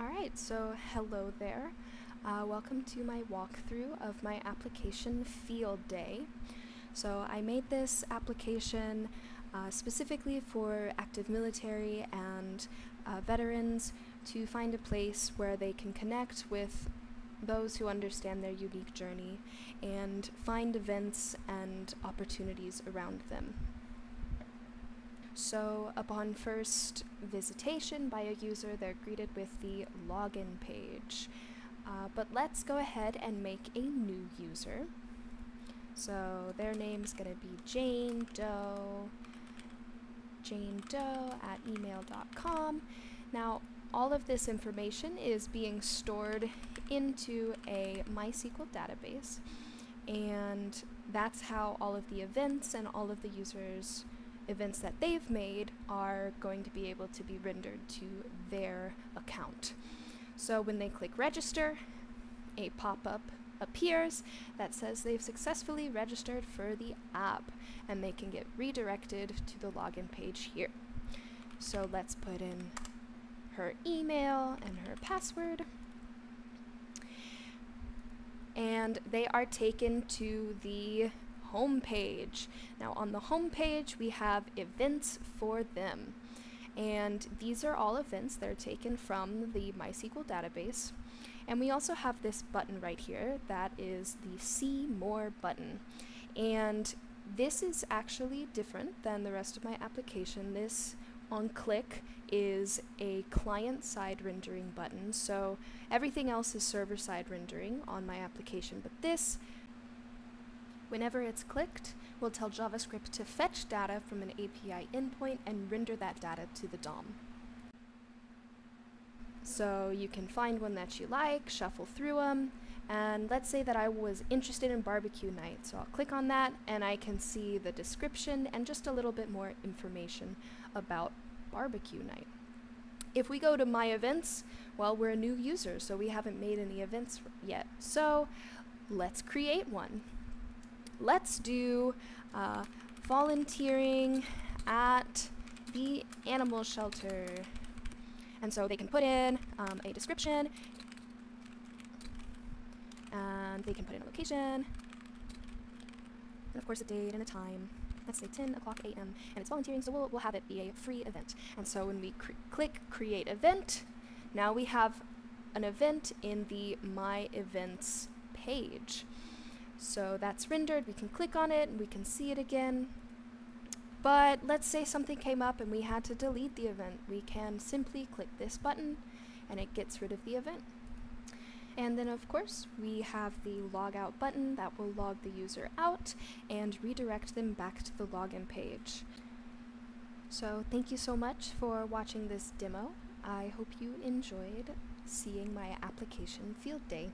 Alright, so hello there. Uh, welcome to my walkthrough of my application FieldDay. So I made this application uh, specifically for active military and uh, veterans to find a place where they can connect with those who understand their unique journey and find events and opportunities around them. So upon first visitation by a user, they're greeted with the login page. Uh, but let's go ahead and make a new user. So their name's gonna be Jane Doe, Jane Doe at email.com. Now, all of this information is being stored into a MySQL database, and that's how all of the events and all of the users' events that they've made are going to be able to be rendered to their account. So when they click register, a pop-up appears that says they've successfully registered for the app and they can get redirected to the login page here. So let's put in her email and her password. And they are taken to the home page. Now on the home page we have events for them. And these are all events that are taken from the MySQL database. And we also have this button right here that is the See More button. And this is actually different than the rest of my application. This on click is a client-side rendering button, so everything else is server-side rendering on my application, but this Whenever it's clicked, we'll tell JavaScript to fetch data from an API endpoint and render that data to the DOM. So you can find one that you like, shuffle through them, and let's say that I was interested in barbecue night. So I'll click on that and I can see the description and just a little bit more information about barbecue night. If we go to my events, well, we're a new user, so we haven't made any events yet. So let's create one let's do uh, volunteering at the animal shelter. And so they can put in um, a description, and they can put in a location, and of course a date and a time. Let's say 10 o'clock a.m. and it's volunteering, so we'll, we'll have it be a free event. And so when we cr click create event, now we have an event in the My Events page. So that's rendered, we can click on it, and we can see it again. But let's say something came up and we had to delete the event. We can simply click this button and it gets rid of the event. And then of course, we have the logout button that will log the user out and redirect them back to the login page. So thank you so much for watching this demo. I hope you enjoyed seeing my application FieldDay.